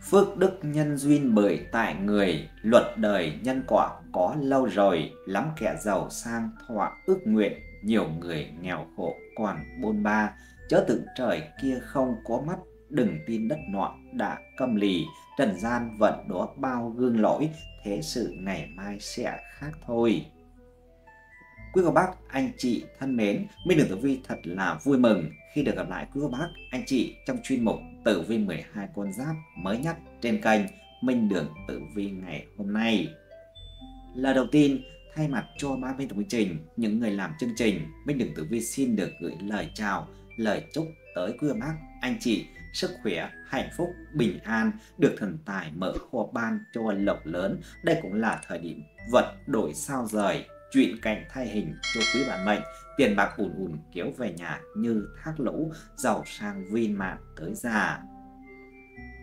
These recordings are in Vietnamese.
Phước đức nhân duyên bởi tại người, luật đời nhân quả có lâu rồi, lắm kẻ giàu sang thỏa ước nguyện, nhiều người nghèo khổ còn bôn ba, chớ tưởng trời kia không có mắt, đừng tin đất nọ đã câm lì, trần gian vận đó bao gương lỗi, thế sự ngày mai sẽ khác thôi. Quý cô bác, anh chị thân mến, Minh Đường Tử Vi thật là vui mừng khi được gặp lại quý cô bác, anh chị trong chuyên mục Tử Vi 12 con giáp mới nhất trên kênh Minh Đường Tử Vi ngày hôm nay. Lời đầu tiên, thay mặt cho ba bên tập chương trình, những người làm chương trình, Minh Đường Tử Vi xin được gửi lời chào, lời chúc tới quý cô bác, anh chị sức khỏe, hạnh phúc, bình an, được thần tài mở kho ban cho lộc lớn. Đây cũng là thời điểm vật đổi sao rời, chuyện cảnh thay hình cho quý bản mệnh, tiền bạc ùn ùn kéo về nhà như thác lũ, giàu sang viên mãn tới già.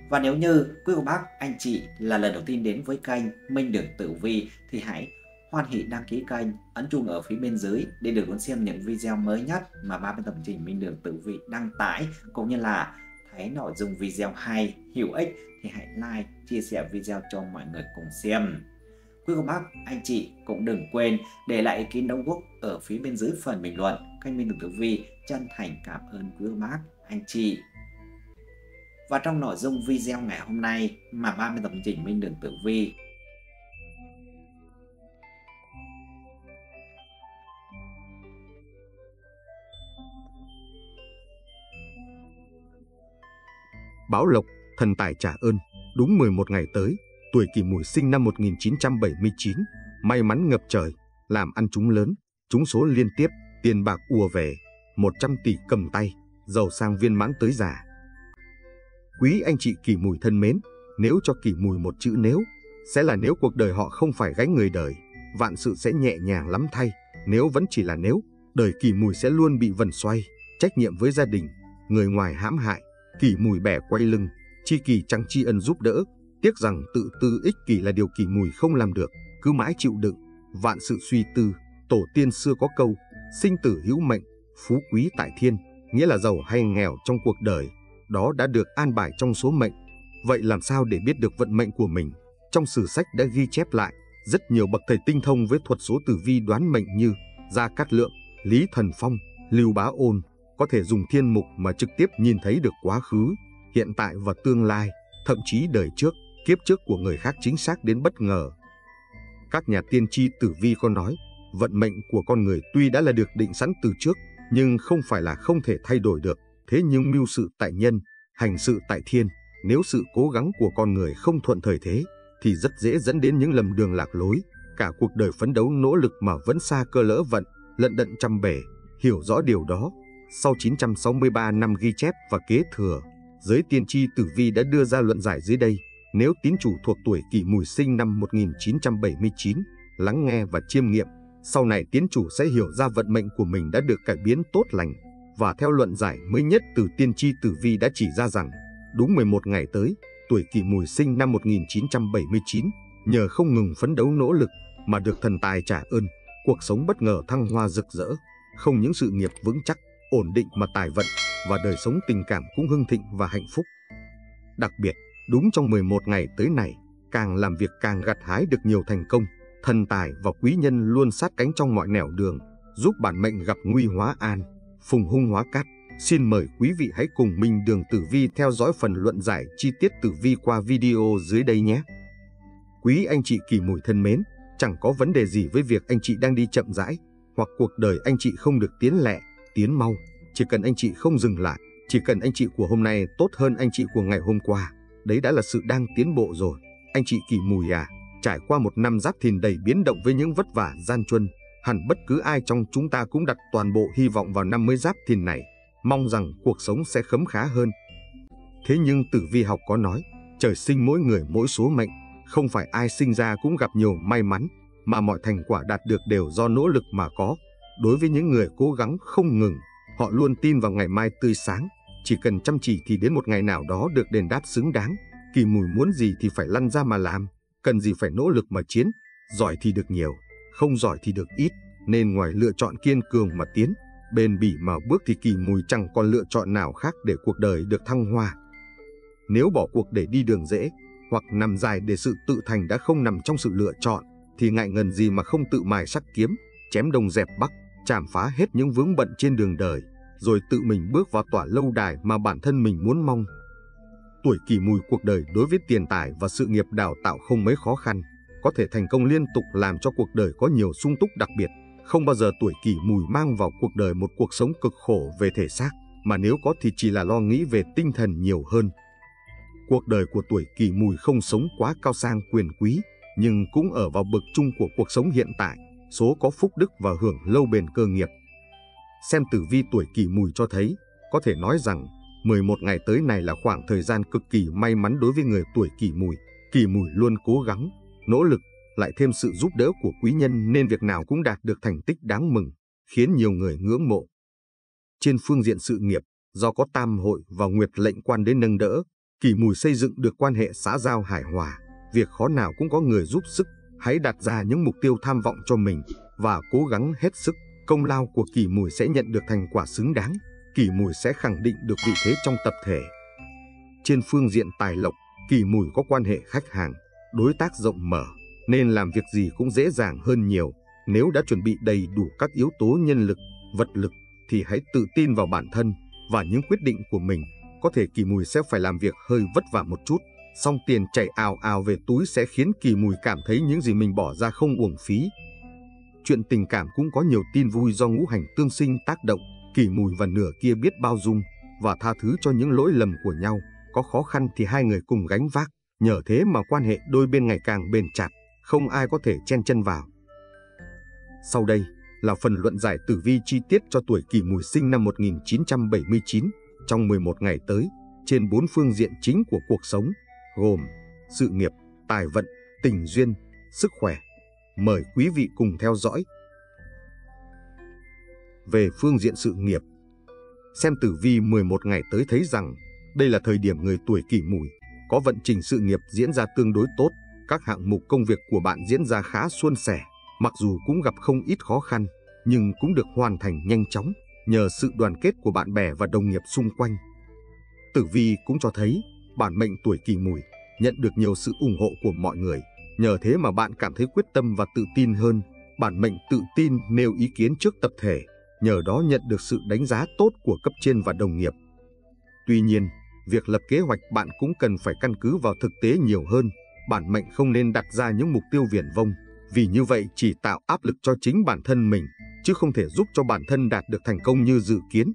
Và nếu như quý cô bác, anh chị là lần đầu tiên đến với kênh Minh Đường Tử Vi thì hãy hoan hỷ đăng ký kênh, ấn chuông ở phía bên dưới để được đón xem những video mới nhất mà ba bên tổng trình Minh Đường Tử Vi đăng tải cũng như là thấy nội dung video hay, hữu ích thì hãy like, chia sẻ video cho mọi người cùng xem. Quý cô bác, anh chị cũng đừng quên để lại ý kiến đóng góp ở phía bên dưới phần bình luận. Kênh Minh Đường Tử Vi chân thành cảm ơn quý cô bác, anh chị. Và trong nội dung video ngày hôm nay mà 30 tập trình Minh Đường Tử Vi Báo Lộc, thần tài trả ơn, đúng 11 ngày tới, tuổi kỷ mùi sinh năm 1979, may mắn ngập trời, làm ăn chúng lớn, chúng số liên tiếp, tiền bạc ùa về, 100 tỷ cầm tay, giàu sang viên mãn tới già. Quý anh chị kỷ mùi thân mến, nếu cho kỷ mùi một chữ nếu, sẽ là nếu cuộc đời họ không phải gánh người đời, vạn sự sẽ nhẹ nhàng lắm thay, nếu vẫn chỉ là nếu, đời kỷ mùi sẽ luôn bị vần xoay, trách nhiệm với gia đình, người ngoài hãm hại, kỷ mùi bẻ quay lưng, chi kỳ chẳng tri ân giúp đỡ, tiếc rằng tự tư ích kỷ là điều kỷ mùi không làm được, cứ mãi chịu đựng, vạn sự suy tư, tổ tiên xưa có câu, sinh tử hữu mệnh, phú quý tại thiên, nghĩa là giàu hay nghèo trong cuộc đời, đó đã được an bài trong số mệnh. Vậy làm sao để biết được vận mệnh của mình? Trong sử sách đã ghi chép lại, rất nhiều bậc thầy tinh thông với thuật số tử vi đoán mệnh như Gia Cát Lượng, Lý Thần Phong, Lưu Bá Ôn, có thể dùng thiên mục mà trực tiếp nhìn thấy được quá khứ, hiện tại và tương lai, thậm chí đời trước, kiếp trước của người khác chính xác đến bất ngờ. Các nhà tiên tri tử vi có nói, vận mệnh của con người tuy đã là được định sẵn từ trước, nhưng không phải là không thể thay đổi được. Thế nhưng mưu sự tại nhân, hành sự tại thiên, nếu sự cố gắng của con người không thuận thời thế, thì rất dễ dẫn đến những lầm đường lạc lối. Cả cuộc đời phấn đấu nỗ lực mà vẫn xa cơ lỡ vận, lận đận trăm bể. Hiểu rõ điều đó, sau 963 năm ghi chép và kế thừa, giới tiên tri tử vi đã đưa ra luận giải dưới đây. Nếu tín chủ thuộc tuổi kỷ mùi sinh năm 1979, lắng nghe và chiêm nghiệm, sau này tiến chủ sẽ hiểu ra vận mệnh của mình đã được cải biến tốt lành. Và theo luận giải mới nhất từ tiên tri tử vi đã chỉ ra rằng, đúng 11 ngày tới, tuổi kỷ mùi sinh năm 1979, nhờ không ngừng phấn đấu nỗ lực mà được thần tài trả ơn, cuộc sống bất ngờ thăng hoa rực rỡ, không những sự nghiệp vững chắc, ổn định mà tài vận và đời sống tình cảm cũng hưng thịnh và hạnh phúc. Đặc biệt, đúng trong 11 ngày tới này, càng làm việc càng gặt hái được nhiều thành công, thần tài và quý nhân luôn sát cánh trong mọi nẻo đường, giúp bản mệnh gặp nguy hóa an, phùng hung hóa cát. Xin mời quý vị hãy cùng mình Đường Tử Vi theo dõi phần luận giải chi tiết tử vi qua video dưới đây nhé. Quý anh chị kỳ mùi thân mến, chẳng có vấn đề gì với việc anh chị đang đi chậm rãi, hoặc cuộc đời anh chị không được tiến lẹ, tiến mau. Chỉ cần anh chị không dừng lại, chỉ cần anh chị của hôm nay tốt hơn anh chị của ngày hôm qua, đấy đã là sự đang tiến bộ rồi. Anh chị kỳ mùi à, trải qua một năm giáp thìn đầy biến động với những vất vả gian truân, hẳn bất cứ ai trong chúng ta cũng đặt toàn bộ hy vọng vào năm mới giáp thìn này, mong rằng cuộc sống sẽ khấm khá hơn. Thế nhưng tử vi học có nói, trời sinh mỗi người mỗi số mệnh, không phải ai sinh ra cũng gặp nhiều may mắn, mà mọi thành quả đạt được đều do nỗ lực mà có. Đối với những người cố gắng không ngừng, họ luôn tin vào ngày mai tươi sáng, chỉ cần chăm chỉ thì đến một ngày nào đó được đền đáp xứng đáng. Kỳ mùi muốn gì thì phải lăn ra mà làm, cần gì phải nỗ lực mà chiến, giỏi thì được nhiều, không giỏi thì được ít, nên ngoài lựa chọn kiên cường mà tiến, bền bỉ mà bước thì kỳ mùi chẳng còn lựa chọn nào khác để cuộc đời được thăng hoa. Nếu bỏ cuộc để đi đường dễ, hoặc nằm dài để sự tự thành đã không nằm trong sự lựa chọn, thì ngại ngần gì mà không tự mài sắc kiếm, chém đông dẹp bắc, chạm phá hết những vướng bận trên đường đời, rồi tự mình bước vào tỏa lâu đài mà bản thân mình muốn mong. Tuổi kỳ mùi cuộc đời đối với tiền tài và sự nghiệp đào tạo không mấy khó khăn, có thể thành công liên tục làm cho cuộc đời có nhiều sung túc đặc biệt. Không bao giờ tuổi kỷ mùi mang vào cuộc đời một cuộc sống cực khổ về thể xác, mà nếu có thì chỉ là lo nghĩ về tinh thần nhiều hơn. Cuộc đời của tuổi kỷ mùi không sống quá cao sang quyền quý, nhưng cũng ở vào bậc trung của cuộc sống hiện tại, số có phúc đức và hưởng lâu bền cơ nghiệp. Xem tử vi tuổi kỷ mùi cho thấy, có thể nói rằng 11 ngày tới này là khoảng thời gian cực kỳ may mắn đối với người tuổi kỷ mùi. Kỷ mùi luôn cố gắng, nỗ lực, lại thêm sự giúp đỡ của quý nhân nên việc nào cũng đạt được thành tích đáng mừng, khiến nhiều người ngưỡng mộ. Trên phương diện sự nghiệp, do có tam hội và nguyệt lệnh quan đến nâng đỡ, kỷ mùi xây dựng được quan hệ xã giao hài hòa, việc khó nào cũng có người giúp sức, hãy đặt ra những mục tiêu tham vọng cho mình và cố gắng hết sức, công lao của kỳ mùi sẽ nhận được thành quả xứng đáng, kỳ mùi sẽ khẳng định được vị thế trong tập thể. Trên phương diện tài lộc, kỳ mùi có quan hệ khách hàng, đối tác rộng mở, nên làm việc gì cũng dễ dàng hơn nhiều. Nếu đã chuẩn bị đầy đủ các yếu tố nhân lực, vật lực, thì hãy tự tin vào bản thân và những quyết định của mình. Có thể Kỳ Mùi sẽ phải làm việc hơi vất vả một chút, song tiền chảy ào ào về túi sẽ khiến Kỳ Mùi cảm thấy những gì mình bỏ ra không uổng phí. Chuyện tình cảm cũng có nhiều tin vui do ngũ hành tương sinh tác động, Kỳ Mùi và nửa kia biết bao dung và tha thứ cho những lỗi lầm của nhau. Có khó khăn thì hai người cùng gánh vác. Nhờ thế mà quan hệ đôi bên ngày càng bền chặt, không ai có thể chen chân vào. Sau đây là phần luận giải tử vi chi tiết cho tuổi kỷ mùi sinh năm 1979 trong 11 ngày tới trên bốn phương diện chính của cuộc sống, gồm sự nghiệp, tài vận, tình duyên, sức khỏe. Mời quý vị cùng theo dõi. Về phương diện sự nghiệp, xem tử vi 11 ngày tới thấy rằng đây là thời điểm người tuổi kỷ mùi có vận trình sự nghiệp diễn ra tương đối tốt, các hạng mục công việc của bạn diễn ra khá suôn sẻ, mặc dù cũng gặp không ít khó khăn, nhưng cũng được hoàn thành nhanh chóng nhờ sự đoàn kết của bạn bè và đồng nghiệp xung quanh. Tử vi cũng cho thấy bản mệnh tuổi kỷ mùi nhận được nhiều sự ủng hộ của mọi người, nhờ thế mà bạn cảm thấy quyết tâm và tự tin hơn. Bản mệnh tự tin nêu ý kiến trước tập thể, nhờ đó nhận được sự đánh giá tốt của cấp trên và đồng nghiệp. Tuy nhiên, việc lập kế hoạch bạn cũng cần phải căn cứ vào thực tế nhiều hơn. Bản mệnh không nên đặt ra những mục tiêu viển vông, vì như vậy chỉ tạo áp lực cho chính bản thân mình, chứ không thể giúp cho bản thân đạt được thành công như dự kiến.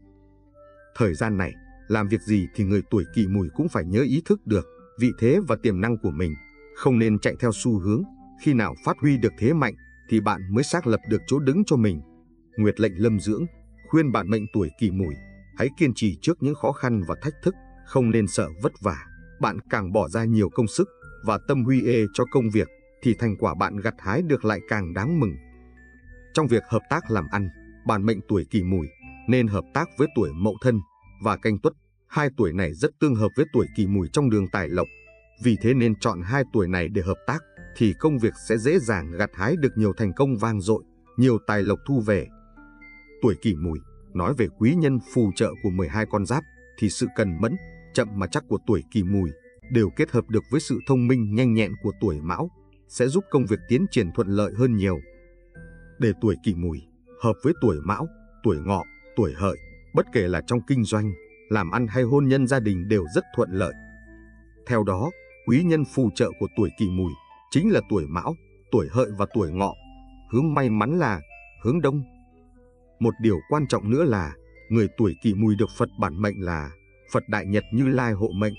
Thời gian này, làm việc gì thì người tuổi kỷ mùi cũng phải nhớ ý thức được vị thế và tiềm năng của mình, không nên chạy theo xu hướng, khi nào phát huy được thế mạnh thì bạn mới xác lập được chỗ đứng cho mình. Nguyệt lệnh lâm dưỡng, khuyên bạn mệnh tuổi kỷ mùi, hãy kiên trì trước những khó khăn và thách thức, không nên sợ vất vả, bạn càng bỏ ra nhiều công sức và tâm huy ê cho công việc thì thành quả bạn gặt hái được lại càng đáng mừng. Trong việc hợp tác làm ăn, bản mệnh tuổi kỷ mùi nên hợp tác với tuổi mậu thân và canh tuất. Hai tuổi này rất tương hợp với tuổi kỷ mùi trong đường tài lộc. Vì thế nên chọn hai tuổi này để hợp tác thì công việc sẽ dễ dàng gặt hái được nhiều thành công vang dội, nhiều tài lộc thu về. Tuổi kỷ mùi nói về quý nhân phù trợ của 12 con giáp thì sự cần mẫn, chậm mà chắc của tuổi kỷ mùi đều kết hợp được với sự thông minh nhanh nhẹn của tuổi mão, sẽ giúp công việc tiến triển thuận lợi hơn nhiều. Để tuổi kỷ mùi hợp với tuổi mão, tuổi ngọ, tuổi hợi, bất kể là trong kinh doanh, làm ăn hay hôn nhân gia đình đều rất thuận lợi. Theo đó, quý nhân phù trợ của tuổi kỷ mùi chính là tuổi mão, tuổi hợi và tuổi ngọ. Hướng may mắn là hướng đông. Một điều quan trọng nữa là người tuổi kỷ mùi được Phật bản mệnh là Phật Đại Nhật Như Lai hộ mệnh.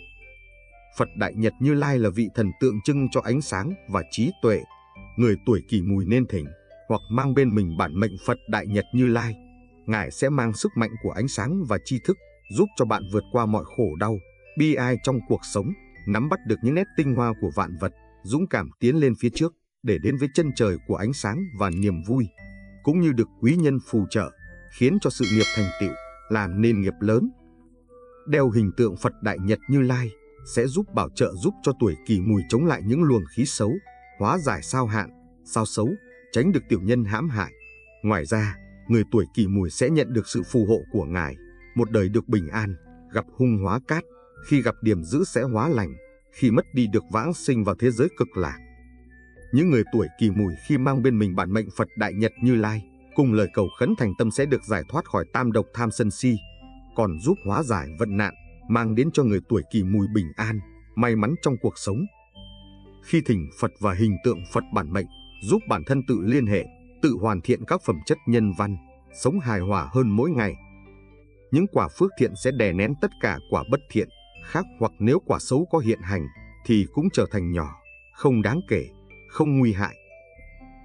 Phật Đại Nhật Như Lai là vị thần tượng trưng cho ánh sáng và trí tuệ. Người tuổi kỷ mùi nên thỉnh hoặc mang bên mình bản mệnh Phật Đại Nhật Như Lai. Ngài sẽ mang sức mạnh của ánh sáng và tri thức giúp cho bạn vượt qua mọi khổ đau, bi ai trong cuộc sống, nắm bắt được những nét tinh hoa của vạn vật, dũng cảm tiến lên phía trước để đến với chân trời của ánh sáng và niềm vui, cũng như được quý nhân phù trợ, khiến cho sự nghiệp thành tựu, làm nên nghiệp lớn. Đeo hình tượng Phật Đại Nhật Như Lai sẽ giúp bảo trợ giúp cho tuổi kỳ mùi chống lại những luồng khí xấu, hóa giải sao hạn, sao xấu, tránh được tiểu nhân hãm hại. Ngoài ra, người tuổi kỳ mùi sẽ nhận được sự phù hộ của Ngài, một đời được bình an, gặp hung hóa cát, khi gặp điểm dữ sẽ hóa lành, khi mất đi được vãng sinh vào thế giới cực lạc. Những người tuổi kỳ mùi khi mang bên mình bản mệnh Phật Đại Nhật Như Lai, cùng lời cầu khấn thành tâm sẽ được giải thoát khỏi tam độc tham sân si, còn giúp hóa giải vận nạn, mang đến cho người tuổi kỳ mùi bình an, may mắn trong cuộc sống. Khi thỉnh Phật và hình tượng Phật bản mệnh, giúp bản thân tự liên hệ, tự hoàn thiện các phẩm chất nhân văn, sống hài hòa hơn mỗi ngày. Những quả phước thiện sẽ đè nén tất cả quả bất thiện, khác hoặc nếu quả xấu có hiện hành thì cũng trở thành nhỏ, không đáng kể, không nguy hại.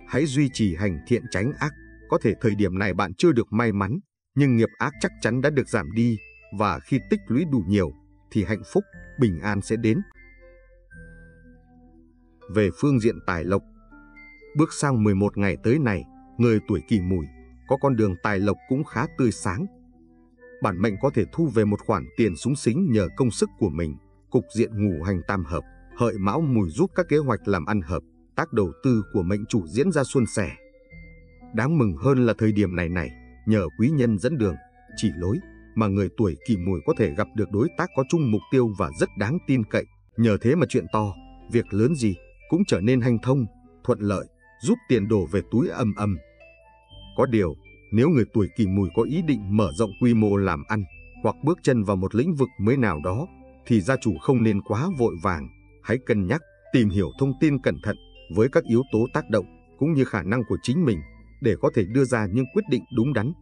Hãy duy trì hành thiện tránh ác, có thể thời điểm này bạn chưa được may mắn, nhưng nghiệp ác chắc chắn đã được giảm đi và khi tích lũy đủ nhiều thì hạnh phúc, bình an sẽ đến. Về phương diện tài lộc, bước sang 11 ngày tới này, người tuổi kỷ mùi có con đường tài lộc cũng khá tươi sáng. Bản mệnh có thể thu về một khoản tiền súng xính nhờ công sức của mình, cục diện ngủ hành tam hợp, hợi mão mùi giúp các kế hoạch làm ăn hợp, tác đầu tư của mệnh chủ diễn ra suôn sẻ. Đáng mừng hơn là thời điểm này này, nhờ quý nhân dẫn đường, chỉ lối, mà người tuổi kỷ mùi có thể gặp được đối tác có chung mục tiêu và rất đáng tin cậy. Nhờ thế mà chuyện to, việc lớn gì cũng trở nên hanh thông, thuận lợi, giúp tiền đổ về túi âm âm. Có điều, nếu người tuổi kỷ mùi có ý định mở rộng quy mô làm ăn hoặc bước chân vào một lĩnh vực mới nào đó, thì gia chủ không nên quá vội vàng. Hãy cân nhắc, tìm hiểu thông tin cẩn thận với các yếu tố tác động cũng như khả năng của chính mình để có thể đưa ra những quyết định đúng đắn.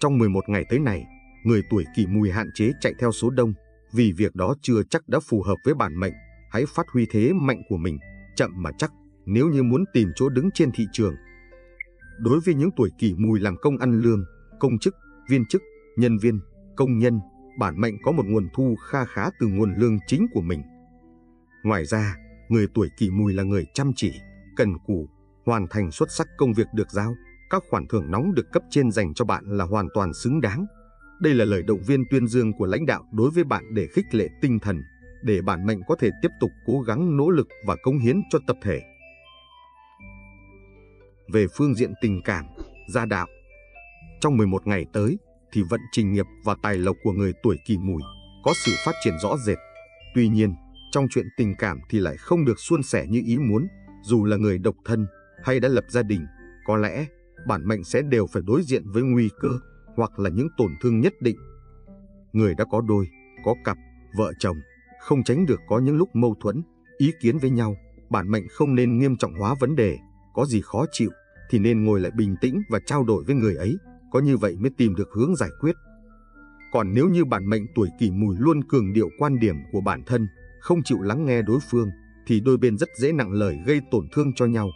Trong 11 ngày tới này, người tuổi kỷ mùi hạn chế chạy theo số đông vì việc đó chưa chắc đã phù hợp với bản mệnh. Hãy phát huy thế mạnh của mình, chậm mà chắc nếu như muốn tìm chỗ đứng trên thị trường. Đối với những tuổi kỷ mùi làm công ăn lương, công chức, viên chức, nhân viên, công nhân, bản mệnh có một nguồn thu kha khá từ nguồn lương chính của mình. Ngoài ra, người tuổi kỷ mùi là người chăm chỉ, cần cù, hoàn thành xuất sắc công việc được giao. Các khoản thưởng nóng được cấp trên dành cho bạn là hoàn toàn xứng đáng. Đây là lời động viên tuyên dương của lãnh đạo đối với bạn để khích lệ tinh thần, để bản mệnh có thể tiếp tục cố gắng nỗ lực và cống hiến cho tập thể. Về phương diện tình cảm, gia đạo, trong 11 ngày tới thì vận trình nghiệp và tài lộc của người tuổi kỷ mùi có sự phát triển rõ rệt. Tuy nhiên, trong chuyện tình cảm thì lại không được suôn sẻ như ý muốn, dù là người độc thân hay đã lập gia đình, có lẽ bản mệnh sẽ đều phải đối diện với nguy cơ hoặc là những tổn thương nhất định. Người đã có đôi, có cặp, vợ chồng, không tránh được có những lúc mâu thuẫn, ý kiến với nhau, bản mệnh không nên nghiêm trọng hóa vấn đề, có gì khó chịu thì nên ngồi lại bình tĩnh và trao đổi với người ấy, có như vậy mới tìm được hướng giải quyết. Còn nếu như bản mệnh tuổi kỷ mùi luôn cường điệu quan điểm của bản thân, không chịu lắng nghe đối phương, thì đôi bên rất dễ nặng lời gây tổn thương cho nhau.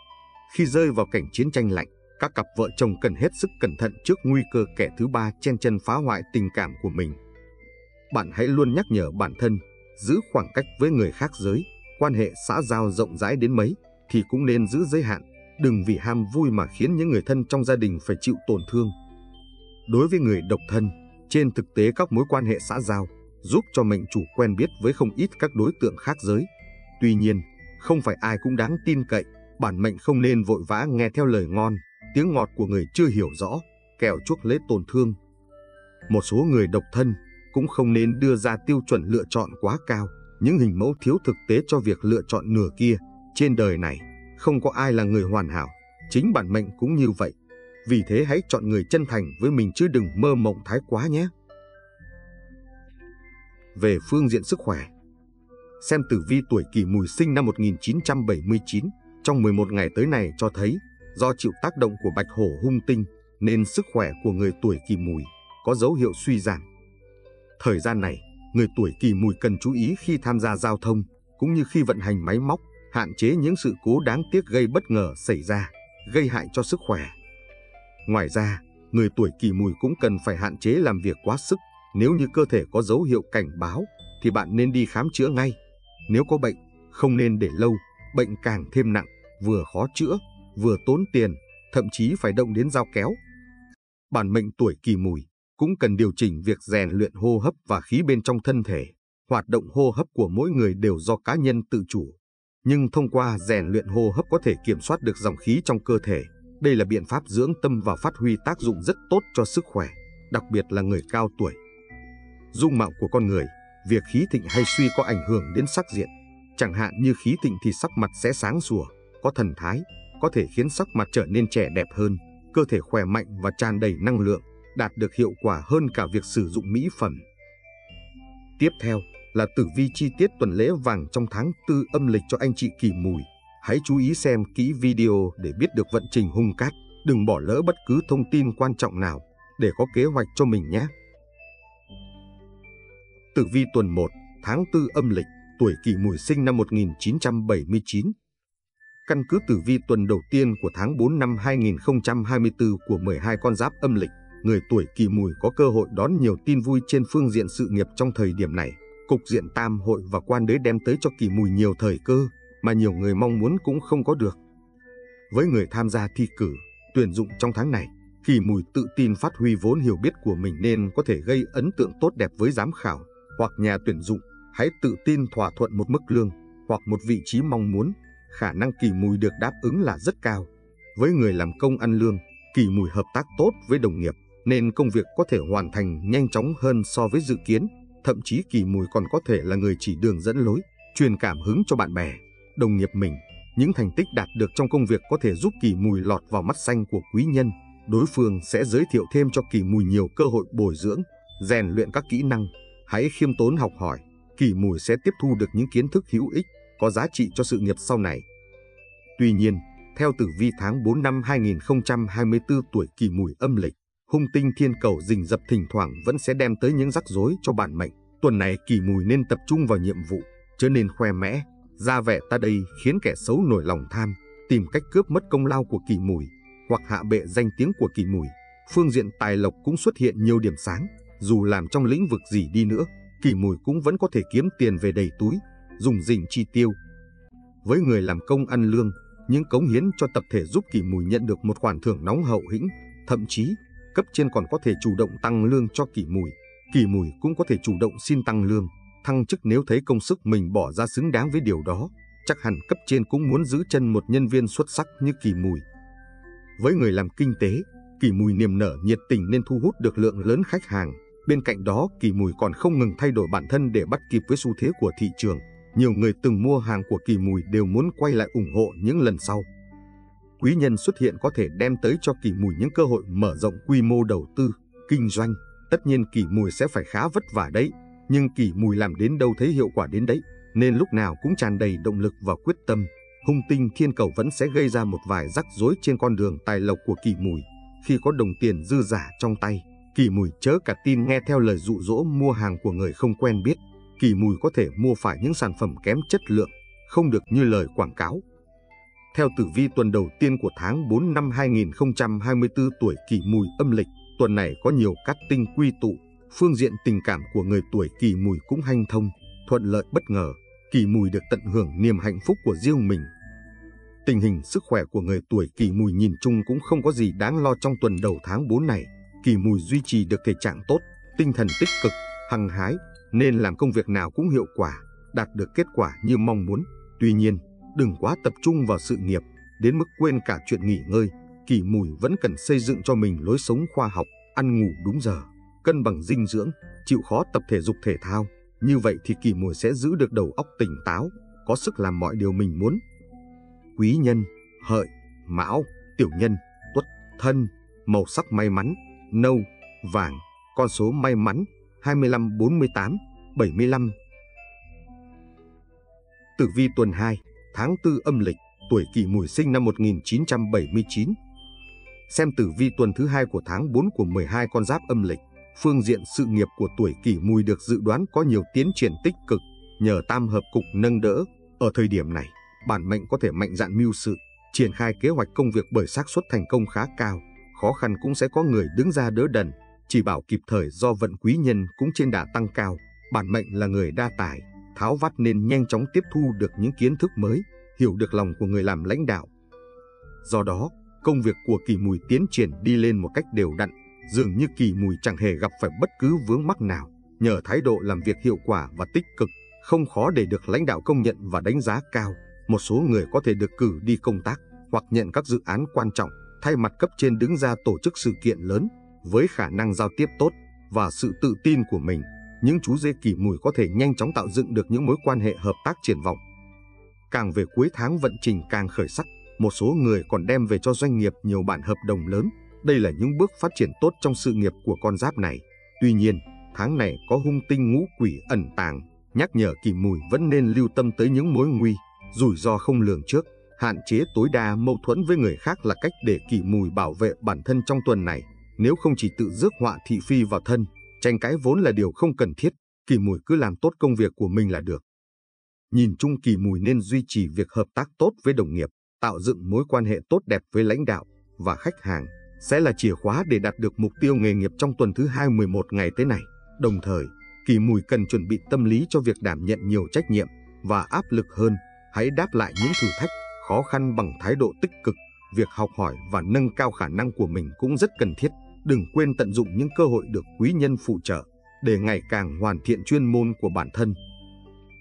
Khi rơi vào cảnh chiến tranh lạnh, các cặp vợ chồng cần hết sức cẩn thận trước nguy cơ kẻ thứ ba chen chân phá hoại tình cảm của mình. Bạn hãy luôn nhắc nhở bản thân, giữ khoảng cách với người khác giới, quan hệ xã giao rộng rãi đến mấy thì cũng nên giữ giới hạn, đừng vì ham vui mà khiến những người thân trong gia đình phải chịu tổn thương. Đối với người độc thân, trên thực tế các mối quan hệ xã giao giúp cho mệnh chủ quen biết với không ít các đối tượng khác giới. Tuy nhiên, không phải ai cũng đáng tin cậy, bản mệnh không nên vội vã nghe theo lời ngon, tiếng ngọt của người chưa hiểu rõ, kẻo chuốc lấy tổn thương. Một số người độc thân cũng không nên đưa ra tiêu chuẩn lựa chọn quá cao, những hình mẫu thiếu thực tế cho việc lựa chọn nửa kia. Trên đời này, không có ai là người hoàn hảo, chính bản mệnh cũng như vậy. Vì thế hãy chọn người chân thành với mình chứ đừng mơ mộng thái quá nhé. Về phương diện sức khỏe, xem tử vi tuổi kỷ mùi sinh năm 1979 trong 11 ngày tới này cho thấy do chịu tác động của bạch hổ hung tinh nên sức khỏe của người tuổi kỷ mùi có dấu hiệu suy giảm. Thời gian này, người tuổi kỷ mùi cần chú ý khi tham gia giao thông cũng như khi vận hành máy móc, hạn chế những sự cố đáng tiếc gây bất ngờ xảy ra, gây hại cho sức khỏe. Ngoài ra, người tuổi kỷ mùi cũng cần phải hạn chế làm việc quá sức. Nếu như cơ thể có dấu hiệu cảnh báo, thì bạn nên đi khám chữa ngay. Nếu có bệnh, không nên để lâu, bệnh càng thêm nặng, vừa khó chữa, vừa tốn tiền, thậm chí phải động đến dao kéo. Bản mệnh tuổi kỳ mùi cũng cần điều chỉnh việc rèn luyện hô hấp và khí bên trong thân thể. Hoạt động hô hấp của mỗi người đều do cá nhân tự chủ. Nhưng thông qua rèn luyện hô hấp có thể kiểm soát được dòng khí trong cơ thể. Đây là biện pháp dưỡng tâm và phát huy tác dụng rất tốt cho sức khỏe, đặc biệt là người cao tuổi. Dung mạo của con người Việc khí thịnh hay suy có ảnh hưởng đến sắc diện. Chẳng hạn như khí thịnh thì sắc mặt sẽ sáng sủa, có thần thái, có thể khiến sắc mặt trở nên trẻ đẹp hơn, cơ thể khỏe mạnh và tràn đầy năng lượng, đạt được hiệu quả hơn cả việc sử dụng mỹ phẩm. Tiếp theo là tử vi chi tiết tuần lễ vàng trong tháng tư âm lịch cho anh chị kỳ mùi. Hãy chú ý xem kỹ video để biết được vận trình hung cát, đừng bỏ lỡ bất cứ thông tin quan trọng nào để có kế hoạch cho mình nhé. Tử vi tuần 1, tháng 4 âm lịch, tuổi kỷ mùi sinh năm 1979. Căn cứ tử vi tuần đầu tiên của tháng 4 năm 2024 của 12 con giáp âm lịch, người tuổi kỷ mùi có cơ hội đón nhiều tin vui trên phương diện sự nghiệp trong thời điểm này. Cục diện tam hội và quan đế đem tới cho kỳ mùi nhiều thời cơ mà nhiều người mong muốn cũng không có được. Với người tham gia thi cử, tuyển dụng trong tháng này, kỳ mùi tự tin phát huy vốn hiểu biết của mình nên có thể gây ấn tượng tốt đẹp với giám khảo hoặc nhà tuyển dụng. Hãy tự tin thỏa thuận một mức lương hoặc một vị trí mong muốn, khả năng kỳ mùi được đáp ứng là rất cao. Với người làm công ăn lương, kỳ mùi hợp tác tốt với đồng nghiệp, nên công việc có thể hoàn thành nhanh chóng hơn so với dự kiến. Thậm chí kỳ mùi còn có thể là người chỉ đường dẫn lối, truyền cảm hứng cho bạn bè, đồng nghiệp mình. Những thành tích đạt được trong công việc có thể giúp kỳ mùi lọt vào mắt xanh của quý nhân. Đối phương sẽ giới thiệu thêm cho kỳ mùi nhiều cơ hội bồi dưỡng, rèn luyện các kỹ năng. Hãy khiêm tốn học hỏi, kỳ mùi sẽ tiếp thu được những kiến thức hữu ích, có giá trị cho sự nghiệp sau này. Tuy nhiên, theo tử vi tháng 4 năm 2024 tuổi kỳ mùi âm lịch, hung tinh thiên cầu rình rập thỉnh thoảng vẫn sẽ đem tới những rắc rối cho bản mệnh. Tuần này kỳ mùi nên tập trung vào nhiệm vụ, chớ nên khoe mẽ, ra vẻ ta đây khiến kẻ xấu nổi lòng tham, tìm cách cướp mất công lao của kỳ mùi, hoặc hạ bệ danh tiếng của kỳ mùi. Phương diện tài lộc cũng xuất hiện nhiều điểm sáng, dù làm trong lĩnh vực gì đi nữa, kỳ mùi cũng vẫn có thể kiếm tiền về đầy túi, dùng dình chi tiêu. Với người làm công ăn lương, những cống hiến cho tập thể giúp kỳ mùi nhận được một khoản thưởng nóng hậu hĩnh, thậm chí cấp trên còn có thể chủ động tăng lương cho kỳ mùi. Kỳ mùi cũng có thể chủ động xin tăng lương, thăng chức nếu thấy công sức mình bỏ ra xứng đáng với điều đó. Chắc hẳn cấp trên cũng muốn giữ chân một nhân viên xuất sắc như kỳ mùi. Với người làm kinh tế, kỳ mùi niềm nở nhiệt tình nên thu hút được lượng lớn khách hàng. Bên cạnh đó, kỳ mùi còn không ngừng thay đổi bản thân để bắt kịp với xu thế của thị trường. Nhiều người từng mua hàng của kỳ mùi đều muốn quay lại ủng hộ những lần sau quý nhân xuất hiện có thể đem tới cho kỳ mùi những cơ hội mở rộng quy mô đầu tư, kinh doanh. Tất nhiên kỳ mùi sẽ phải khá vất vả đấy, nhưng kỳ mùi làm đến đâu thấy hiệu quả đến đấy, nên lúc nào cũng tràn đầy động lực và quyết tâm. Hung tinh thiên cầu vẫn sẽ gây ra một vài rắc rối trên con đường tài lộc của kỳ mùi. Khi có đồng tiền dư giả trong tay, kỳ mùi chớ cả tin nghe theo lời dụ dỗ mua hàng của người không quen biết. Kỳ mùi có thể mua phải những sản phẩm kém chất lượng, không được như lời quảng cáo theo tử vi tuần đầu tiên của tháng 4 năm 2024 tuổi kỷ mùi âm lịch, tuần này có nhiều cát tinh quy tụ, phương diện tình cảm của người tuổi kỷ mùi cũng hanh thông, thuận lợi bất ngờ, kỷ mùi được tận hưởng niềm hạnh phúc của riêng mình. Tình hình sức khỏe của người tuổi kỷ mùi nhìn chung cũng không có gì đáng lo trong tuần đầu tháng 4 này, kỷ mùi duy trì được thể trạng tốt, tinh thần tích cực, hăng hái, nên làm công việc nào cũng hiệu quả, đạt được kết quả như mong muốn. Tuy nhiên, đừng quá tập trung vào sự nghiệp, đến mức quên cả chuyện nghỉ ngơi. Kỳ mùi vẫn cần xây dựng cho mình lối sống khoa học, ăn ngủ đúng giờ, cân bằng dinh dưỡng, chịu khó tập thể dục thể thao. Như vậy thì kỳ mùi sẽ giữ được đầu óc tỉnh táo, có sức làm mọi điều mình muốn. Quý nhân, hợi, mão, tiểu nhân, tuất, thân, màu sắc may mắn, nâu, vàng, con số may mắn 25, 48, 75. Tử vi tuần 2 tháng 4 âm lịch, tuổi kỷ mùi sinh năm 1979. Xem tử vi tuần thứ hai của tháng 4 của 12 con giáp âm lịch, phương diện sự nghiệp của tuổi kỷ mùi được dự đoán có nhiều tiến triển tích cực nhờ tam hợp cục nâng đỡ. Ở thời điểm này, bản mệnh có thể mạnh dạn mưu sự, triển khai kế hoạch công việc bởi xác suất thành công khá cao. Khó khăn cũng sẽ có người đứng ra đỡ đần, chỉ bảo kịp thời do vận quý nhân cũng trên đà tăng cao. Bản mệnh là người đa tài, tháo vắt nên nhanh chóng tiếp thu được những kiến thức mới, hiểu được lòng của người làm lãnh đạo. Do đó, công việc của Kỳ Mùi tiến triển đi lên một cách đều đặn, dường như Kỳ Mùi chẳng hề gặp phải bất cứ vướng mắc nào. Nhờ thái độ làm việc hiệu quả và tích cực, không khó để được lãnh đạo công nhận và đánh giá cao. Một số người có thể được cử đi công tác hoặc nhận các dự án quan trọng, thay mặt cấp trên đứng ra tổ chức sự kiện lớn với khả năng giao tiếp tốt và sự tự tin của mình những chú dê kỳ mùi có thể nhanh chóng tạo dựng được những mối quan hệ hợp tác triển vọng. Càng về cuối tháng vận trình càng khởi sắc, một số người còn đem về cho doanh nghiệp nhiều bản hợp đồng lớn. Đây là những bước phát triển tốt trong sự nghiệp của con giáp này. Tuy nhiên, tháng này có hung tinh ngũ quỷ ẩn tàng, nhắc nhở kỳ mùi vẫn nên lưu tâm tới những mối nguy, rủi ro không lường trước. Hạn chế tối đa mâu thuẫn với người khác là cách để kỳ mùi bảo vệ bản thân trong tuần này. Nếu không chỉ tự rước họa thị phi vào thân, tranh cãi vốn là điều không cần thiết, kỳ mùi cứ làm tốt công việc của mình là được. Nhìn chung kỳ mùi nên duy trì việc hợp tác tốt với đồng nghiệp, tạo dựng mối quan hệ tốt đẹp với lãnh đạo và khách hàng sẽ là chìa khóa để đạt được mục tiêu nghề nghiệp trong tuần thứ 211 ngày tới này. Đồng thời, kỳ mùi cần chuẩn bị tâm lý cho việc đảm nhận nhiều trách nhiệm và áp lực hơn. Hãy đáp lại những thử thách, khó khăn bằng thái độ tích cực. Việc học hỏi và nâng cao khả năng của mình cũng rất cần thiết. Đừng quên tận dụng những cơ hội được quý nhân phụ trợ để ngày càng hoàn thiện chuyên môn của bản thân.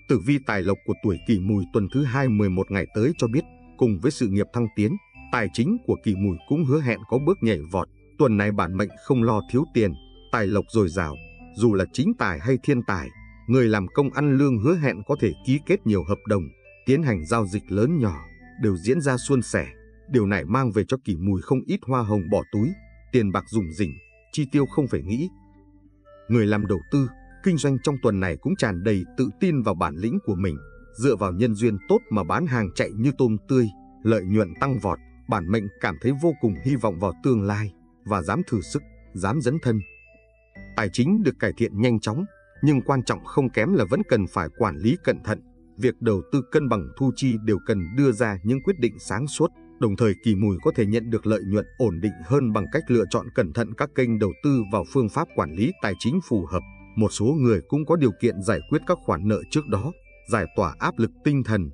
Tử vi tài lộc của tuổi kỷ mùi tuần thứ 2 11 ngày tới cho biết, cùng với sự nghiệp thăng tiến, tài chính của kỷ mùi cũng hứa hẹn có bước nhảy vọt. Tuần này bản mệnh không lo thiếu tiền, tài lộc dồi dào, dù là chính tài hay thiên tài, người làm công ăn lương hứa hẹn có thể ký kết nhiều hợp đồng, tiến hành giao dịch lớn nhỏ, đều diễn ra suôn sẻ. Điều này mang về cho kỷ mùi không ít hoa hồng bỏ túi, tiền bạc dùng rỉnh, chi tiêu không phải nghĩ. Người làm đầu tư, kinh doanh trong tuần này cũng tràn đầy tự tin vào bản lĩnh của mình, dựa vào nhân duyên tốt mà bán hàng chạy như tôm tươi, lợi nhuận tăng vọt, bản mệnh cảm thấy vô cùng hy vọng vào tương lai và dám thử sức, dám dấn thân. Tài chính được cải thiện nhanh chóng, nhưng quan trọng không kém là vẫn cần phải quản lý cẩn thận. Việc đầu tư cân bằng thu chi đều cần đưa ra những quyết định sáng suốt, đồng thời kỳ mùi có thể nhận được lợi nhuận ổn định hơn bằng cách lựa chọn cẩn thận các kênh đầu tư vào phương pháp quản lý tài chính phù hợp. Một số người cũng có điều kiện giải quyết các khoản nợ trước đó, giải tỏa áp lực tinh thần.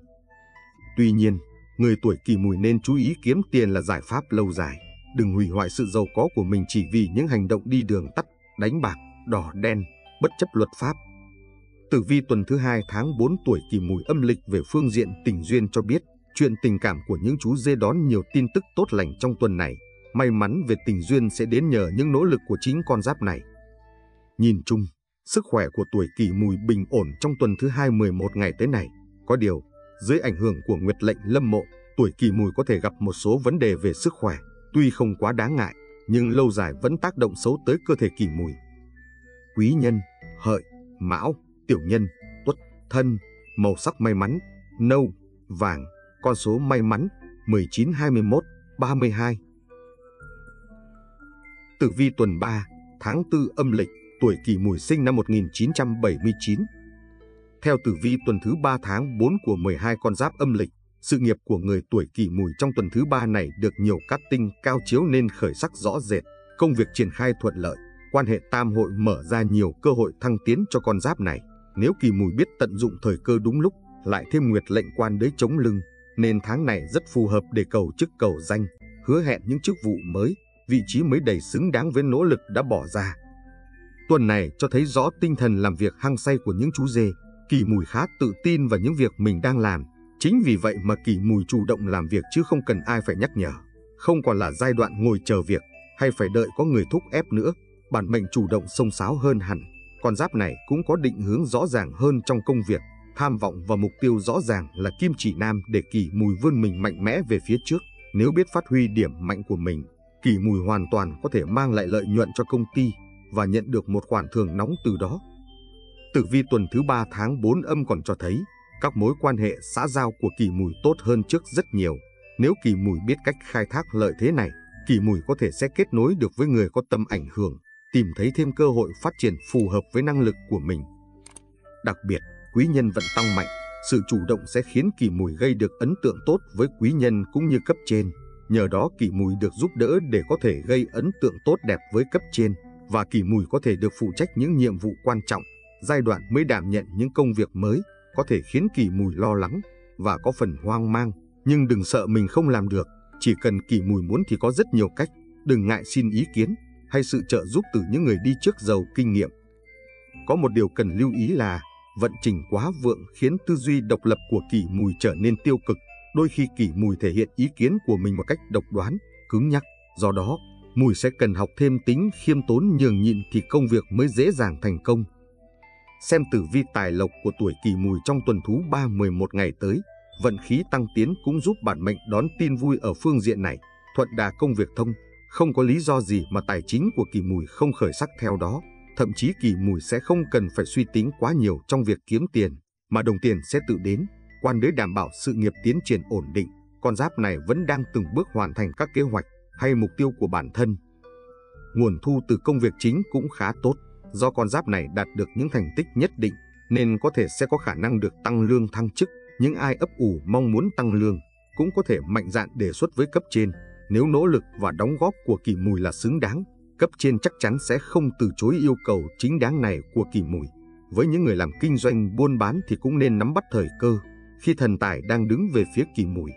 Tuy nhiên, người tuổi kỳ mùi nên chú ý kiếm tiền là giải pháp lâu dài. Đừng hủy hoại sự giàu có của mình chỉ vì những hành động đi đường tắt, đánh bạc, đỏ đen, bất chấp luật pháp. Tử vi tuần thứ hai tháng 4 tuổi kỳ mùi âm lịch về phương diện tình duyên cho biết chuyện tình cảm của những chú dê đón nhiều tin tức tốt lành trong tuần này. May mắn về tình duyên sẽ đến nhờ những nỗ lực của chính con giáp này. Nhìn chung, sức khỏe của tuổi kỷ mùi bình ổn trong tuần thứ hai 11 ngày tới này. Có điều, dưới ảnh hưởng của nguyệt lệnh lâm mộ, tuổi kỷ mùi có thể gặp một số vấn đề về sức khỏe, tuy không quá đáng ngại, nhưng lâu dài vẫn tác động xấu tới cơ thể kỷ mùi. Quý nhân, hợi, mão, tiểu nhân, tuất, thân, màu sắc may mắn, nâu, vàng, con số may mắn 19, 21, 32. Tử vi tuần 3, tháng 4 âm lịch tuổi kỷ mùi sinh năm 1979. Theo tử vi tuần thứ 3 tháng 4 của 12 con giáp âm lịch, sự nghiệp của người tuổi kỷ mùi trong tuần thứ 3 này được nhiều cát tinh cao chiếu nên khởi sắc rõ rệt, công việc triển khai thuận lợi, quan hệ tam hội mở ra nhiều cơ hội thăng tiến cho con giáp này. Nếu kỳ mùi biết tận dụng thời cơ đúng lúc, lại thêm nguyệt lệnh quan đế chống lưng, nên tháng này rất phù hợp để cầu chức cầu danh, hứa hẹn những chức vụ mới, vị trí mới đầy xứng đáng với nỗ lực đã bỏ ra. Tuần này cho thấy rõ tinh thần làm việc hăng say của những chú dê. Kỳ Mùi khá tự tin vào những việc mình đang làm. Chính vì vậy mà Kỳ Mùi chủ động làm việc chứ không cần ai phải nhắc nhở. Không còn là giai đoạn ngồi chờ việc hay phải đợi có người thúc ép nữa. Bản mệnh chủ động sông sáo hơn hẳn. Con giáp này cũng có định hướng rõ ràng hơn trong công việc. Tham vọng và mục tiêu rõ ràng là kim chỉ nam để Kỳ Mùi vươn mình mạnh mẽ về phía trước. Nếu biết phát huy điểm mạnh của mình, Kỳ Mùi hoàn toàn có thể mang lại lợi nhuận cho công ty và nhận được một khoản thưởng nóng từ đó. Tử vi tuần thứ 3 tháng 4 âm còn cho thấy các mối quan hệ xã giao của kỳ mùi tốt hơn trước rất nhiều. Nếu kỳ mùi biết cách khai thác lợi thế này, kỳ mùi có thể sẽ kết nối được với người có tầm ảnh hưởng, tìm thấy thêm cơ hội phát triển phù hợp với năng lực của mình. Đặc biệt, quý nhân vận tăng mạnh, sự chủ động sẽ khiến kỳ mùi gây được ấn tượng tốt với quý nhân cũng như cấp trên. Nhờ đó kỳ mùi được giúp đỡ để có thể gây ấn tượng tốt đẹp với cấp trên và Kỳ Mùi có thể được phụ trách những nhiệm vụ quan trọng, giai đoạn mới đảm nhận những công việc mới có thể khiến Kỳ Mùi lo lắng và có phần hoang mang, nhưng đừng sợ mình không làm được, chỉ cần Kỳ Mùi muốn thì có rất nhiều cách, đừng ngại xin ý kiến hay sự trợ giúp từ những người đi trước giàu kinh nghiệm. Có một điều cần lưu ý là vận trình quá vượng khiến tư duy độc lập của Kỳ Mùi trở nên tiêu cực, đôi khi Kỳ Mùi thể hiện ý kiến của mình một cách độc đoán, cứng nhắc, do đó Mùi sẽ cần học thêm tính khiêm tốn nhường nhịn thì công việc mới dễ dàng thành công. xem tử vi tài lộc của tuổi kỷ mùi trong tuần thú 3-11 ngày tới. Vận khí tăng tiến cũng giúp bản mệnh đón tin vui ở phương diện này, thuận đà công việc thông, không có lý do gì mà tài chính của kỳ mùi không khởi sắc theo đó. Thậm chí kỳ mùi sẽ không cần phải suy tính quá nhiều trong việc kiếm tiền, mà đồng tiền sẽ tự đến, quan đế đảm bảo sự nghiệp tiến triển ổn định. Con giáp này vẫn đang từng bước hoàn thành các kế hoạch hay mục tiêu của bản thân. Nguồn thu từ công việc chính cũng khá tốt, do con giáp này đạt được những thành tích nhất định nên có thể sẽ có khả năng được tăng lương thăng chức. Những ai ấp ủ mong muốn tăng lương cũng có thể mạnh dạn đề xuất với cấp trên. Nếu nỗ lực và đóng góp của kỳ mùi là xứng đáng, cấp trên chắc chắn sẽ không từ chối yêu cầu chính đáng này của kỳ mùi. Với những người làm kinh doanh buôn bán thì cũng nên nắm bắt thời cơ khi thần tài đang đứng về phía kỳ mùi.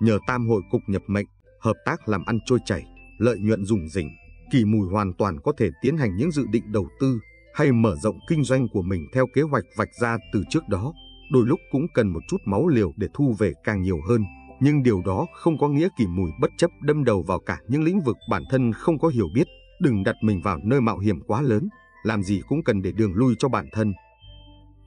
Nhờ tam hội cục nhập mệnh, hợp tác làm ăn trôi chảy, lợi nhuận rủng rỉnh, kỳ mùi hoàn toàn có thể tiến hành những dự định đầu tư hay mở rộng kinh doanh của mình theo kế hoạch vạch ra từ trước đó. Đôi lúc cũng cần một chút máu liều để thu về càng nhiều hơn. Nhưng điều đó không có nghĩa kỳ mùi bất chấp đâm đầu vào cả những lĩnh vực bản thân không có hiểu biết. Đừng đặt mình vào nơi mạo hiểm quá lớn, làm gì cũng cần để đường lui cho bản thân.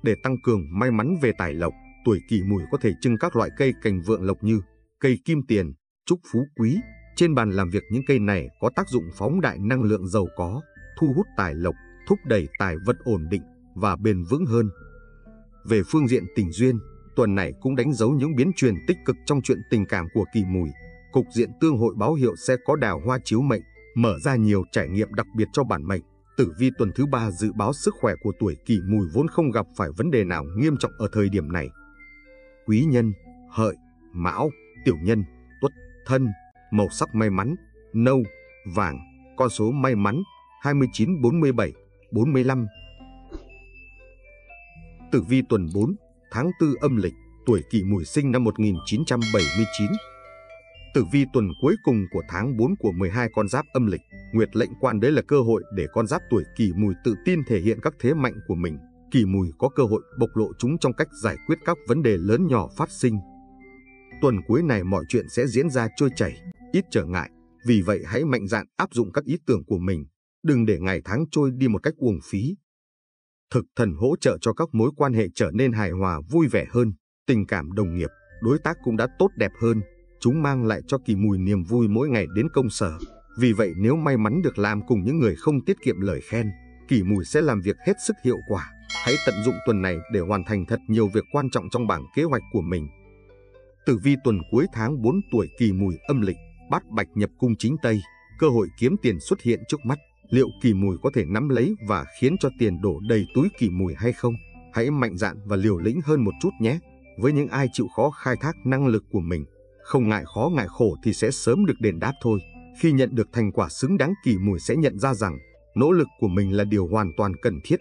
Để tăng cường may mắn về tài lộc, tuổi kỷ mùi có thể trưng các loại cây cành vượng lộc như cây kim tiền, trúc phú quý. Trên bàn làm việc những cây này có tác dụng phóng đại năng lượng giàu có, thu hút tài lộc, thúc đẩy tài vật ổn định và bền vững hơn. Về phương diện tình duyên, tuần này cũng đánh dấu những biến chuyển tích cực trong chuyện tình cảm của kỳ mùi. Cục diện tương hội báo hiệu sẽ có đào hoa chiếu mệnh, mở ra nhiều trải nghiệm đặc biệt cho bản mệnh. Tử vi tuần thứ ba dự báo sức khỏe của tuổi kỷ mùi vốn không gặp phải vấn đề nào nghiêm trọng ở thời điểm này. Quý nhân, hợi, mão, tiểu nhân, tuất, thân, màu sắc may mắn, nâu, vàng, con số may mắn 29, 47, 45. Tử vi tuần 4, tháng 4 âm lịch, tuổi kỷ mùi sinh năm 1979. Tử vi tuần cuối cùng của tháng 4 của 12 con giáp âm lịch, Nguyệt lệnh quan đấy là cơ hội để con giáp tuổi kỷ mùi tự tin thể hiện các thế mạnh của mình. Kỷ mùi có cơ hội bộc lộ chúng trong cách giải quyết các vấn đề lớn nhỏ phát sinh. Tuần cuối này mọi chuyện sẽ diễn ra trôi chảy, ít trở ngại. Vì vậy hãy mạnh dạn áp dụng các ý tưởng của mình, đừng để ngày tháng trôi đi một cách uổng phí. Thực thần hỗ trợ cho các mối quan hệ trở nên hài hòa vui vẻ hơn, tình cảm đồng nghiệp, đối tác cũng đã tốt đẹp hơn. Chúng mang lại cho kỳ mùi niềm vui mỗi ngày đến công sở. Vì vậy nếu may mắn được làm cùng những người không tiết kiệm lời khen, kỳ mùi sẽ làm việc hết sức hiệu quả. Hãy tận dụng tuần này để hoàn thành thật nhiều việc quan trọng trong bảng kế hoạch của mình. Tử vi tuần cuối tháng 4 tuổi kỳ mùi âm lịch, bắt bạch nhập cung chính Tây, cơ hội kiếm tiền xuất hiện trước mắt. Liệu kỳ mùi có thể nắm lấy và khiến cho tiền đổ đầy túi kỳ mùi hay không? Hãy mạnh dạn và liều lĩnh hơn một chút nhé. Với những ai chịu khó khai thác năng lực của mình, không ngại khó ngại khổ thì sẽ sớm được đền đáp thôi. Khi nhận được thành quả xứng đáng kỳ mùi sẽ nhận ra rằng nỗ lực của mình là điều hoàn toàn cần thiết.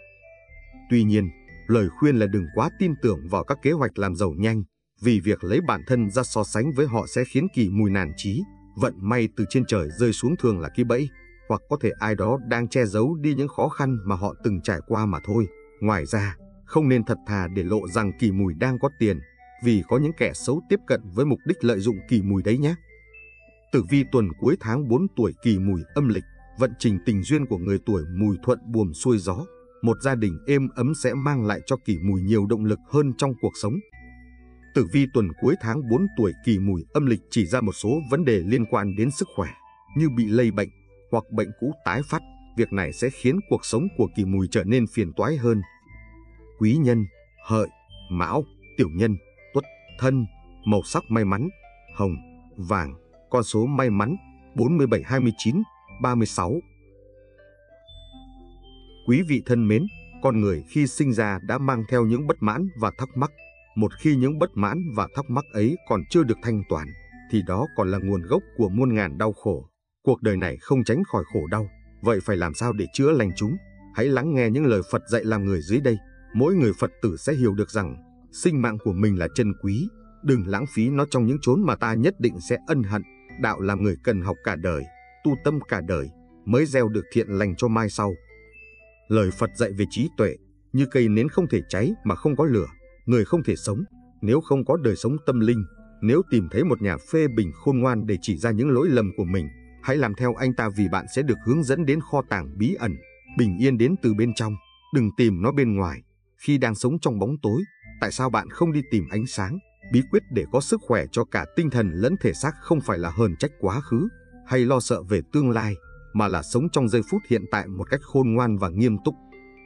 Tuy nhiên, lời khuyên là đừng quá tin tưởng vào các kế hoạch làm giàu nhanh, vì việc lấy bản thân ra so sánh với họ sẽ khiến kỳ mùi nản chí. Vận may từ trên trời rơi xuống thường là cái bẫy, hoặc có thể ai đó đang che giấu đi những khó khăn mà họ từng trải qua mà thôi. Ngoài ra, không nên thật thà để lộ rằng kỳ mùi đang có tiền, vì có những kẻ xấu tiếp cận với mục đích lợi dụng kỳ mùi đấy nhé. Tử vi tuần cuối tháng 4 tuổi kỳ mùi âm lịch, vận trình tình duyên của người tuổi mùi thuận buồm xuôi gió. Một gia đình êm ấm sẽ mang lại cho kỳ mùi nhiều động lực hơn trong cuộc sống. Tử vi tuần cuối tháng 4 tuổi kỳ mùi âm lịch chỉ ra một số vấn đề liên quan đến sức khỏe, như bị lây bệnh hoặc bệnh cũ tái phát. Việc này sẽ khiến cuộc sống của kỳ mùi trở nên phiền toái hơn. Quý nhân, hợi, mão, tiểu nhân, tuất, thân, màu sắc may mắn, hồng, vàng, con số may mắn 4729, 36. Quý vị thân mến, con người khi sinh ra đã mang theo những bất mãn và thắc mắc một khi những bất mãn và thắc mắc ấy còn chưa được thanh toán, thì đó còn là nguồn gốc của muôn ngàn đau khổ. Cuộc đời này không tránh khỏi khổ đau, vậy phải làm sao để chữa lành chúng? Hãy lắng nghe những lời Phật dạy làm người dưới đây. Mỗi người Phật tử sẽ hiểu được rằng, sinh mạng của mình là chân quý, đừng lãng phí nó trong những chốn mà ta nhất định sẽ ân hận. Đạo làm người cần học cả đời, tu tâm cả đời, mới gieo được thiện lành cho mai sau. Lời Phật dạy về trí tuệ, như cây nến không thể cháy mà không có lửa, người không thể sống nếu không có đời sống tâm linh. Nếu tìm thấy một nhà phê bình khôn ngoan để chỉ ra những lỗi lầm của mình, hãy làm theo anh ta vì bạn sẽ được hướng dẫn đến kho tàng bí ẩn, bình yên đến từ bên trong. đừng tìm nó bên ngoài. Khi đang sống trong bóng tối, tại sao bạn không đi tìm ánh sáng? Bí quyết để có sức khỏe cho cả tinh thần lẫn thể xác không phải là hờn trách quá khứ hay lo sợ về tương lai, mà là sống trong giây phút hiện tại một cách khôn ngoan và nghiêm túc.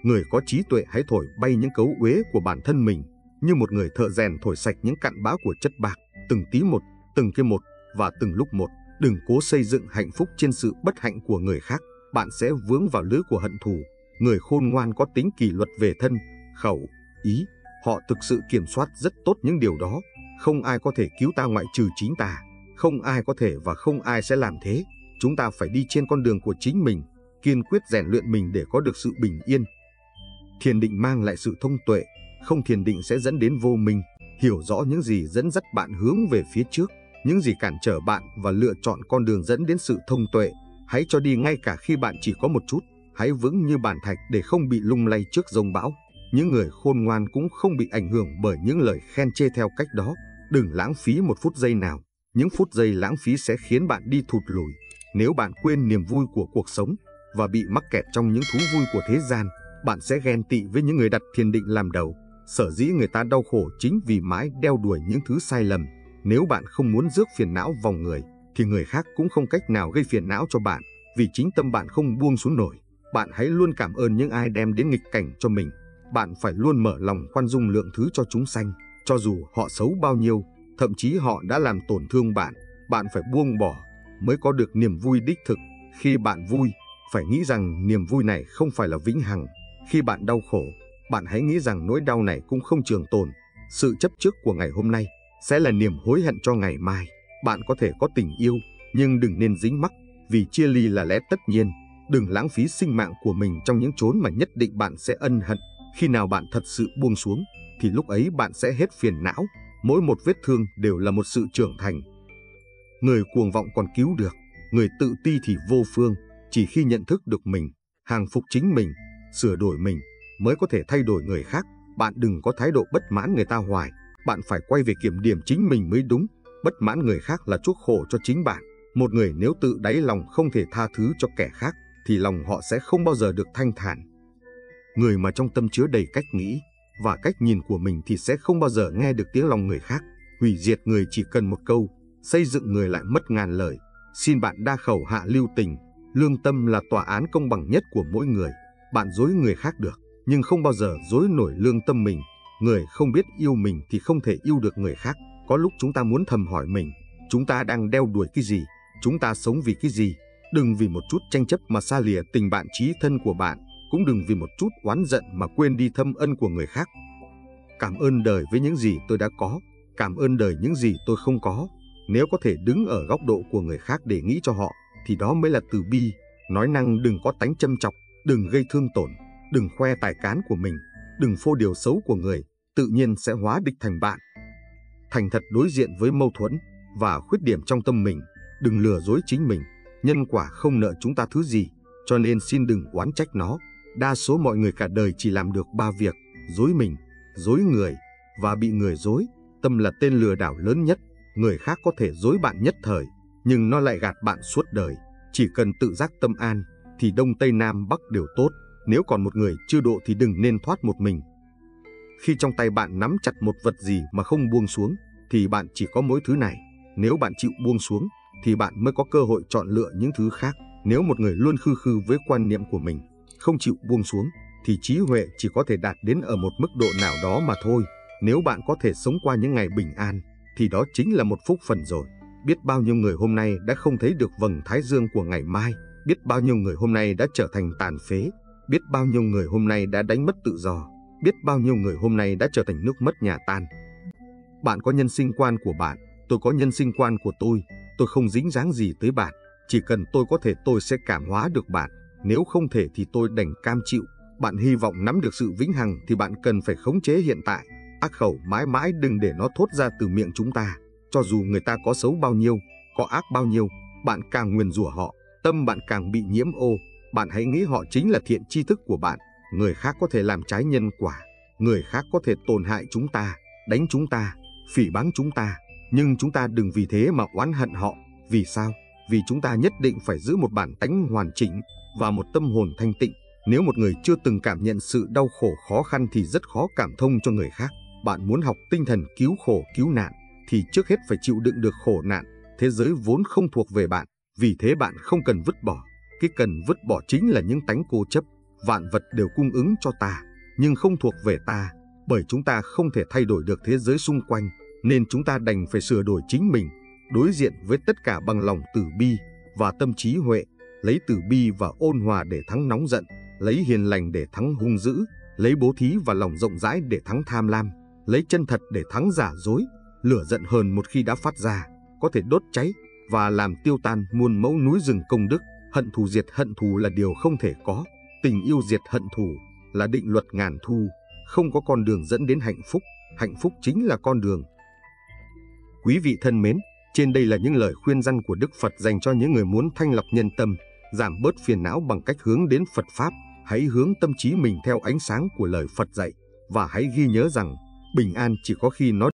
Người có trí tuệ hãy thổi bay những cấu uế của bản thân mình, như một người thợ rèn thổi sạch những cặn bã của chất bạc, từng tí một, từng kia một và từng lúc một. Đừng cố xây dựng hạnh phúc trên sự bất hạnh của người khác, bạn sẽ vướng vào lưới của hận thù. Người khôn ngoan có tính kỷ luật về thân, khẩu, ý, họ thực sự kiểm soát rất tốt những điều đó. Không ai có thể cứu ta ngoại trừ chính ta, không ai có thể và không ai sẽ làm thế. Chúng ta phải đi trên con đường của chính mình, kiên quyết rèn luyện mình để có được sự bình yên. Thiền định mang lại sự thông tuệ, không thiền định sẽ dẫn đến vô minh, hiểu rõ những gì dẫn dắt bạn hướng về phía trước, những gì cản trở bạn và lựa chọn con đường dẫn đến sự thông tuệ. Hãy cho đi ngay cả khi bạn chỉ có một chút, hãy vững như bàn thạch để không bị lung lay trước rông bão. Những người khôn ngoan cũng không bị ảnh hưởng bởi những lời khen chê theo cách đó. Đừng lãng phí một phút giây nào, những phút giây lãng phí sẽ khiến bạn đi thụt lùi. Nếu bạn quên niềm vui của cuộc sống và bị mắc kẹt trong những thú vui của thế gian, bạn sẽ ghen tị với những người đặt thiền định làm đầu. Sở dĩ người ta đau khổ chính vì mãi đeo đuổi những thứ sai lầm. Nếu bạn không muốn rước phiền não vào người, thì người khác cũng không cách nào gây phiền não cho bạn, vì chính tâm bạn không buông xuống nổi. Bạn hãy luôn cảm ơn những ai đem đến nghịch cảnh cho mình. Bạn phải luôn mở lòng khoan dung lượng thứ cho chúng sanh, cho dù họ xấu bao nhiêu, thậm chí họ đã làm tổn thương bạn. Bạn phải buông bỏ mới có được niềm vui đích thực. Khi bạn vui, phải nghĩ rằng niềm vui này không phải là vĩnh hằng. Khi bạn đau khổ, bạn hãy nghĩ rằng nỗi đau này cũng không trường tồn. Sự chấp trước của ngày hôm nay sẽ là niềm hối hận cho ngày mai. Bạn có thể có tình yêu, nhưng đừng nên dính mắc, vì chia ly là lẽ tất nhiên. Đừng lãng phí sinh mạng của mình trong những chốn mà nhất định bạn sẽ ân hận. Khi nào bạn thật sự buông xuống, thì lúc ấy bạn sẽ hết phiền não. Mỗi một vết thương đều là một sự trưởng thành. Người cuồng vọng còn cứu được, người tự ti thì vô phương. Chỉ khi nhận thức được mình, hàng phục chính mình, sửa đổi mình, mới có thể thay đổi người khác. Bạn đừng có thái độ bất mãn người ta hoài. Bạn phải quay về kiểm điểm chính mình mới đúng. Bất mãn người khác là chuốc khổ cho chính bạn. Một người nếu tự đáy lòng không thể tha thứ cho kẻ khác, thì lòng họ sẽ không bao giờ được thanh thản. Người mà trong tâm chứa đầy cách nghĩ và cách nhìn của mình thì sẽ không bao giờ nghe được tiếng lòng người khác. Hủy diệt người chỉ cần một câu, xây dựng người lại mất ngàn lời. Xin bạn đa khẩu hạ lưu tình, lương tâm là tòa án công bằng nhất của mỗi người. Bạn dối người khác được, nhưng không bao giờ dối nổi lương tâm mình. Người không biết yêu mình thì không thể yêu được người khác. Có lúc chúng ta muốn thầm hỏi mình, chúng ta đang đeo đuổi cái gì? Chúng ta sống vì cái gì? Đừng vì một chút tranh chấp mà xa lìa tình bạn trí thân của bạn, cũng đừng vì một chút oán giận mà quên đi thâm ân của người khác. Cảm ơn đời với những gì tôi đã có, cảm ơn đời những gì tôi không có. Nếu có thể đứng ở góc độ của người khác để nghĩ cho họ, thì đó mới là từ bi. Nói năng đừng có tánh châm chọc, đừng gây thương tổn, đừng khoe tài cán của mình, đừng phô điều xấu của người, tự nhiên sẽ hóa địch thành bạn. Thành thật đối diện với mâu thuẫn và khuyết điểm trong tâm mình, đừng lừa dối chính mình. Nhân quả không nợ chúng ta thứ gì, cho nên xin đừng oán trách nó. Đa số mọi người cả đời chỉ làm được ba việc, dối mình, dối người và bị người dối. Tâm là tên lừa đảo lớn nhất, người khác có thể dối bạn nhất thời, nhưng nó lại gạt bạn suốt đời. Chỉ cần tự giác tâm an, thì Đông Tây Nam Bắc đều tốt. Nếu còn một người chưa độ thì đừng nên thoát một mình. Khi trong tay bạn nắm chặt một vật gì mà không buông xuống, thì bạn chỉ có mỗi thứ này. Nếu bạn chịu buông xuống, thì bạn mới có cơ hội chọn lựa những thứ khác. Nếu một người luôn khư khư với quan niệm của mình, không chịu buông xuống, thì trí huệ chỉ có thể đạt đến ở một mức độ nào đó mà thôi. Nếu bạn có thể sống qua những ngày bình an, thì đó chính là một phúc phần rồi. Biết bao nhiêu người hôm nay đã không thấy được vầng thái dương của ngày mai, biết bao nhiêu người hôm nay đã trở thành tàn phế, biết bao nhiêu người hôm nay đã đánh mất tự do, biết bao nhiêu người hôm nay đã trở thành nước mất nhà tan. Bạn có nhân sinh quan của bạn, tôi có nhân sinh quan của tôi, tôi không dính dáng gì tới bạn, chỉ cần tôi có thể tôi sẽ cảm hóa được bạn, nếu không thể thì tôi đành cam chịu. Bạn hy vọng nắm được sự vĩnh hằng thì bạn cần phải khống chế hiện tại, ác khẩu mãi mãi đừng để nó thốt ra từ miệng chúng ta. Cho dù người ta có xấu bao nhiêu, có ác bao nhiêu, bạn càng nguyền rủa họ, tâm bạn càng bị nhiễm ô. Bạn hãy nghĩ họ chính là thiện tri thức của bạn. Người khác có thể làm trái nhân quả, người khác có thể tổn hại chúng ta, đánh chúng ta, phỉ báng chúng ta. Nhưng chúng ta đừng vì thế mà oán hận họ. Vì sao? Vì chúng ta nhất định phải giữ một bản tánh hoàn chỉnh và một tâm hồn thanh tịnh. Nếu một người chưa từng cảm nhận sự đau khổ khó khăn thì rất khó cảm thông cho người khác. Bạn muốn học tinh thần cứu khổ cứu nạn thì trước hết phải chịu đựng được khổ nạn. Thế giới vốn không thuộc về bạn, vì thế bạn không cần vứt bỏ. Cái cần vứt bỏ chính là những tánh cô chấp. Vạn vật đều cung ứng cho ta, nhưng không thuộc về ta, bởi chúng ta không thể thay đổi được thế giới xung quanh, nên chúng ta đành phải sửa đổi chính mình, đối diện với tất cả bằng lòng từ bi và tâm trí huệ, lấy từ bi và ôn hòa để thắng nóng giận, lấy hiền lành để thắng hung dữ, lấy bố thí và lòng rộng rãi để thắng tham lam, lấy chân thật để thắng giả dối. Lửa giận hờn một khi đã phát ra, có thể đốt cháy và làm tiêu tan muôn mẫu núi rừng công đức. Hận thù diệt hận thù là điều không thể có, tình yêu diệt hận thù là định luật ngàn thu, không có con đường dẫn đến hạnh phúc, hạnh phúc chính là con đường. Quý vị thân mến, trên đây là những lời khuyên răn của Đức Phật dành cho những người muốn thanh lọc nhân tâm, giảm bớt phiền não bằng cách hướng đến Phật Pháp. Hãy hướng tâm trí mình theo ánh sáng của lời Phật dạy và hãy ghi nhớ rằng bình an chỉ có khi nó